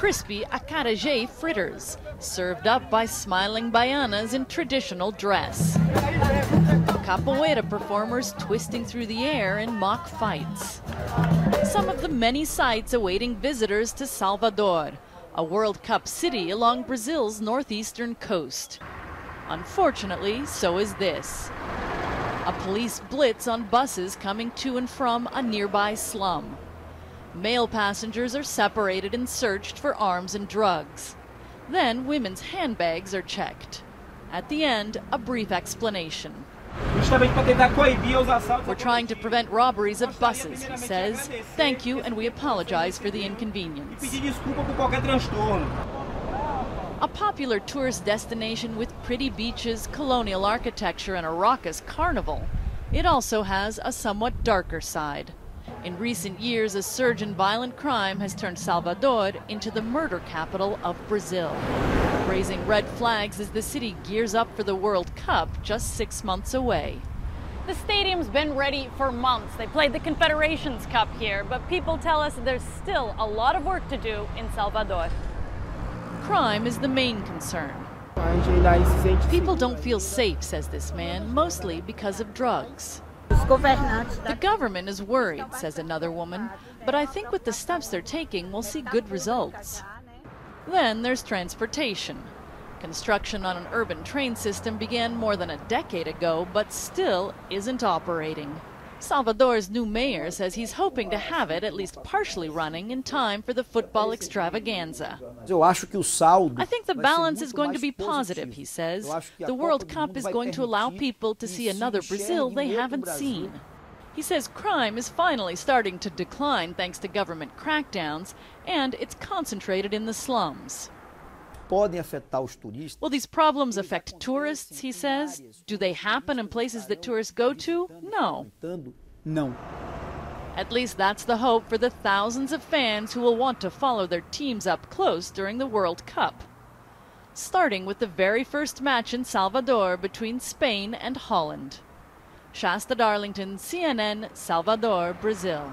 crispy acarajé fritters, served up by smiling baianas in traditional dress. Capoeira performers twisting through the air in mock fights. Some of the many sights awaiting visitors to Salvador, a World Cup city along Brazil's northeastern coast. Unfortunately, so is this. A police blitz on buses coming to and from a nearby slum. Male passengers are separated and searched for arms and drugs. Then women's handbags are checked. At the end, a brief explanation. We're trying to prevent robberies of buses, he says. Thank you, and we apologize for the inconvenience. A popular tourist destination with pretty beaches, colonial architecture, and a raucous carnival, it also has a somewhat darker side. In recent years, a surge in violent crime has turned Salvador into the murder capital of Brazil, raising red flags as the city gears up for the World Cup just six months away. The stadium's been ready for months. They played the Confederations Cup here, but people tell us there's still a lot of work to do in Salvador. Crime is the main concern. People don't feel safe, says this man, mostly because of drugs. The government is worried, says another woman, but I think with the steps they're taking, we'll see good results. Then there's transportation. Construction on an urban train system began more than a decade ago, but still isn't operating. Salvador's new mayor says he's hoping to have it at least partially running in time for the football extravaganza. I think the balance is going to be positive, he says. The World Cup is going to allow people to see another Brazil they haven't seen. He says crime is finally starting to decline thanks to government crackdowns, and it's concentrated in the slums. Will these problems affect tourists, he says? Do they happen in places that tourists go to? No. No. At least that's the hope for the thousands of fans who will want to follow their teams up close during the World Cup. Starting with the very first match in Salvador between Spain and Holland. Shasta Darlington, CNN, Salvador, Brazil.